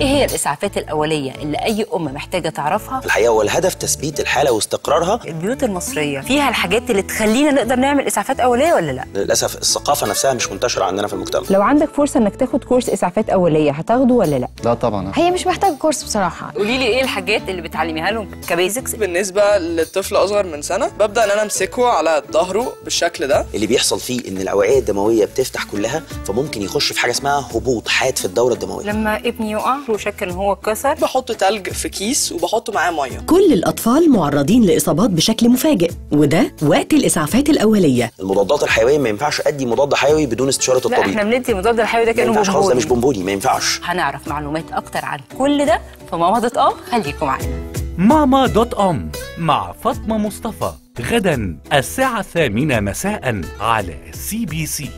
إيه هي الإسعافات الأولية اللي أي أم محتاجة تعرفها؟ الحقيقة هو الهدف تثبيت الحالة واستقرارها. البيوت المصرية فيها الحاجات اللي تخلينا نقدر نعمل إسعافات أولية ولا لأ؟ للأسف الثقافة نفسها مش منتشرة عندنا في المجتمع. لو عندك فرصة إنك تاخد كورس إسعافات أولية هتاخده ولا لأ؟ لا طبعا. هي مش محتاجة كورس بصراحة. قولي لي إيه الحاجات اللي بتعلميها لهم كبيزكس؟ بالنسبة للطفل أصغر من سنة ببدأ إن أنا أمسكه على ظهره بالشكل ده. اللي بيحصل فيه إن الأوعية الدموية بتفتح كلها فممكن يخش في حاجة اسمها هبوط حاد في الدورة الدموية. لما ابني يقع وشك إن هو اتكسر. بحط تلج في كيس وبحط معاه مية. كل الأطفال معرضين لإصابات بشكل مفاجئ وده وقت الإسعافات الأولية. المضادات الحيوية ما ينفعش أدي مضاد حيوي بدون استشارة لا الطبيب. إحنا بندي مضاد الحيوي ده كأنه ينفعش خالص ده مش بونبوني بونبوني ما ينفعش. هنعرف معلومات أكتر عن كل ده في ماما دوت أم خليكم معانا. ماما دوت أم مع فاطمة مصطفى غدا الساعة الثامنة مساء على سي بي سي